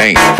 change.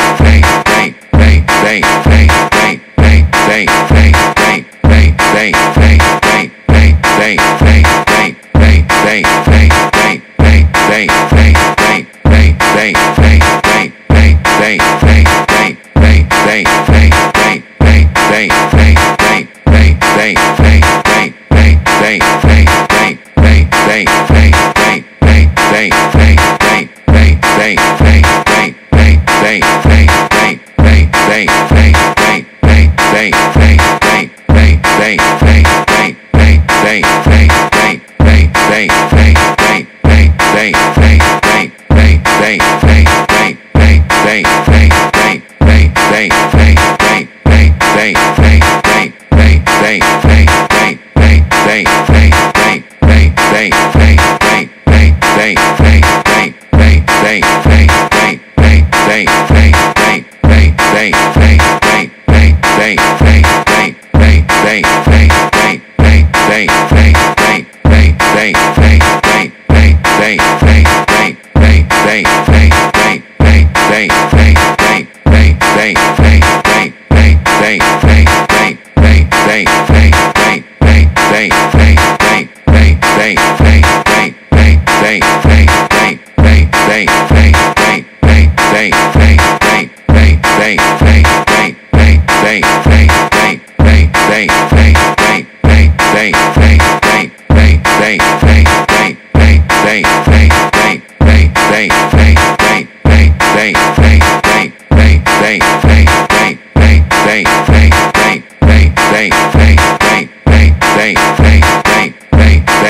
Yeah.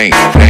Bang, bang,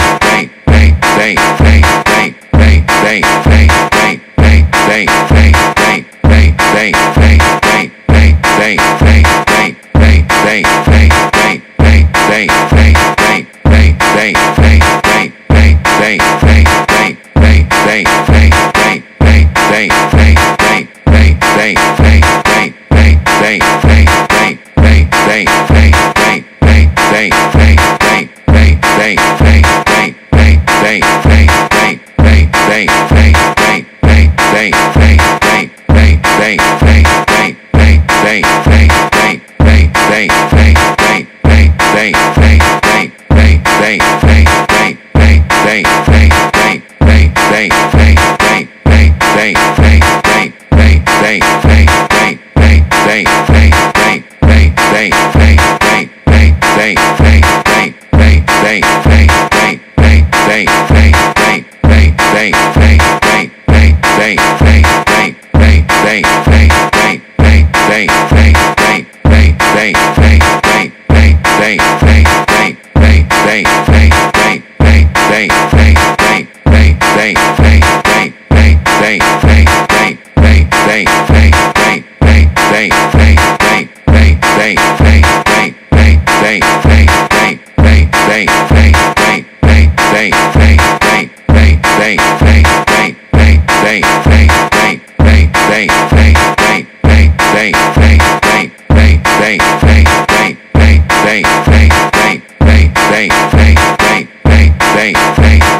bang, bang.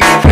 Bang, bang.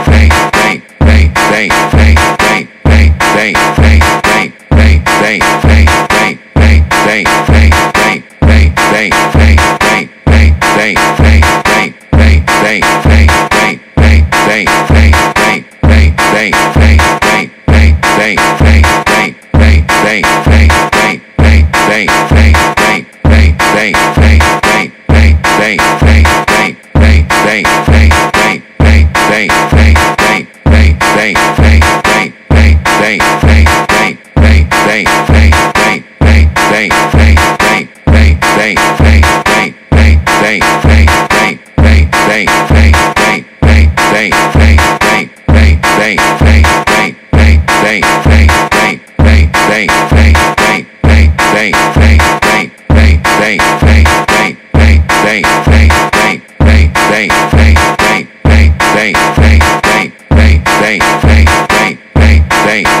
Thank you.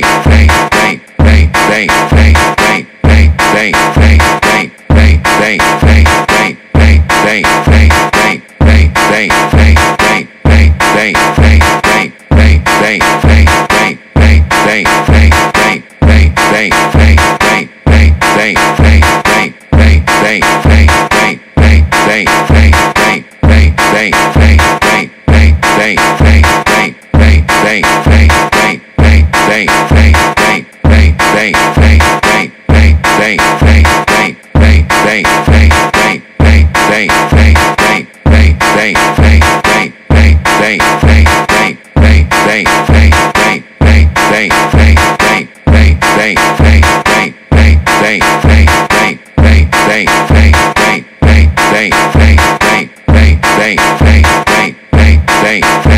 gang.